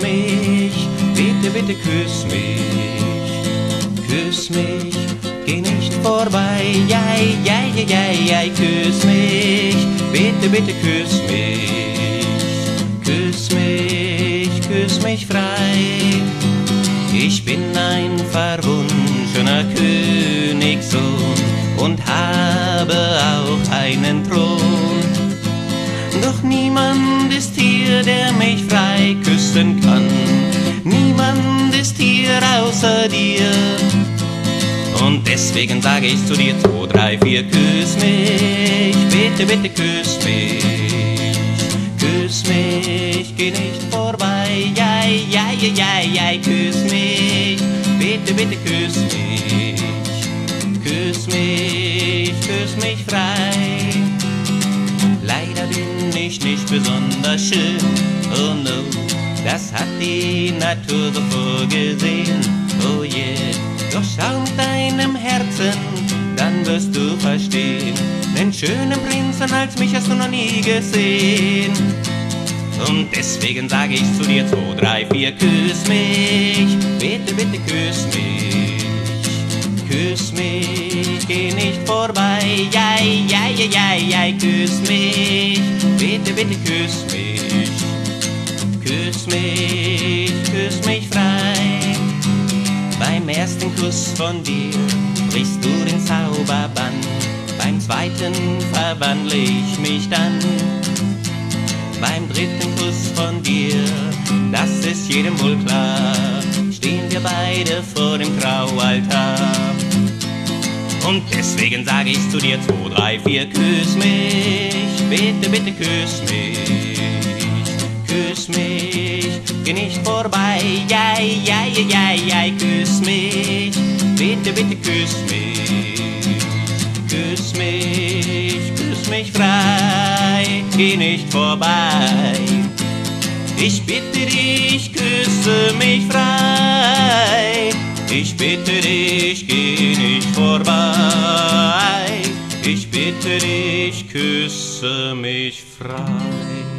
bitte, bitte küss mich, küss mich, geh nicht vorbei, ja, ja, ja, ja, ja, küss mich, bitte, bitte küss mich, küss mich, küss mich frei. Ich bin ein verwunschener Königssohn und habe auch einen Thron. Doch niemand außer dir. Und deswegen sage ich zu dir, 2, 3, 4, küss mich, bitte, bitte küss mich. Küss mich, geh nicht vorbei, ja, ja, ja, ja, ja, küss mich, bitte, bitte küss mich. Küss mich, küss mich frei. Leider bin ich nicht besonders schön, oh no, das hat die Natur so vorgesehen, oh yeah. Doch schau deinem Herzen, dann wirst du verstehen, den schönen Prinzen als mich hast du noch nie gesehen. Und deswegen sage ich zu dir 2, 3, 4, küss mich, bitte, bitte küss mich. Küss mich, geh nicht vorbei, ja, ja, ja, ja, ja, küss mich, bitte, bitte küss mich. Küss mich, küss mich Kuss von dir brichst du den Zauberbann, beim zweiten verwandle ich mich dann. Beim dritten Kuss von dir, das ist jedem wohl klar, stehen wir beide vor dem Traualtar. Und deswegen sage ich zu dir 2, 3, 4, küss mich, bitte, bitte küss mich, küss mich, geh nicht vorbei, ja, ja, ja, ja, ja, küss mich, bitte, bitte küss mich, küss mich, küss mich frei, geh nicht vorbei. Ich bitte dich, küsse mich frei. Ich bitte dich, geh nicht vorbei. Ich bitte dich, küsse mich frei.